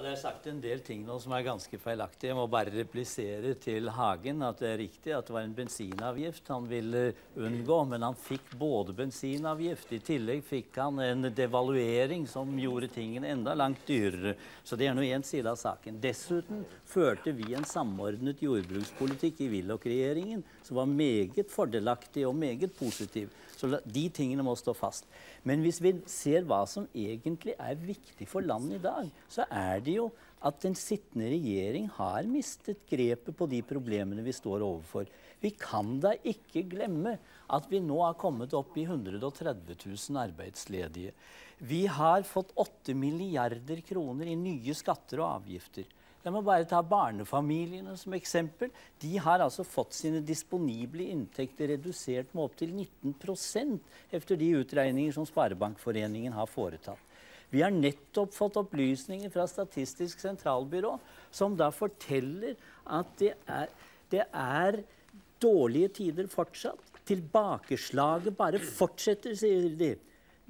Ja, Det er sagt en del ting nå som er ganske feilaktige. Jeg må bare replisere til Hagen at det er riktig at det var en bensinavgift han ville unngå. Men han fikk både bensinavgift, i tillegg fikk han en devaluering som gjorde tingene enda langt dyrere. Så det er nå én side av saken. Dessuten førte vi en samordnet jordbrukspolitikk i Willoch-regjeringen som var meget fordelaktig og meget positiv. Så de tingene må stå fast. Men hvis vi ser hva som egentlig er viktig for landet i dag, så er det jo at den sittende regjering har mistet grepet på de problemene vi står overfor. Vi kan da ikke glemme at vi nå har kommet opp i 130 000 arbeidsledige. Vi har fått 8 milliarder kroner i nye skatter og avgifter. La meg bare ta barnefamiliene som eksempel. De har altså fått sine disponible inntekter redusert med opptil 19% efter de utregninger som Sparebankforeningen har foretatt. Vi har nettopp fått opplysninger fra Statistisk sentralbyrå som da forteller at det er, det er dårlige tider fortsatt. Tilbakeslaget bare fortsetter, sier de.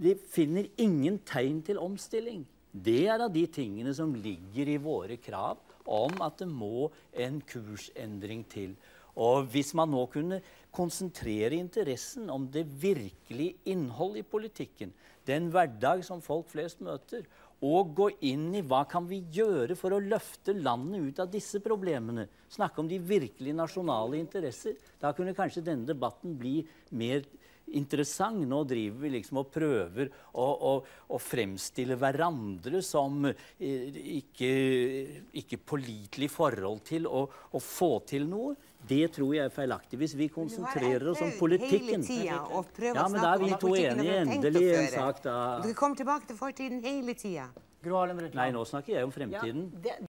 De finner ingen tegn til omstilling. Det er av de tingene som ligger i våre krav om at det må en kursendring til. Og hvis man nå kunne konsentrere interessen om det virkelige innholdet i politikken, den hverdag som folk flest møter, og gå inn i hva kan vi gjøre for å løfte landet ut av disse problemene, snakke om de virkelige nasjonale interesser, da kunne kanskje denne debatten bli mer interessant. Nå driver vi liksom og prøver å, å, å fremstille hverandre som eh, ikke, ikke pålitelig forhold til å, å, få til noe. Det tror jeg er feilaktig. Hvis vi konsentrerer oss om politikken Ja, men da er vi to enige. Endelig en sak da Du kommer tilbake til fortiden hele tida. Nei, nå snakker jeg om fremtiden. Ja, det,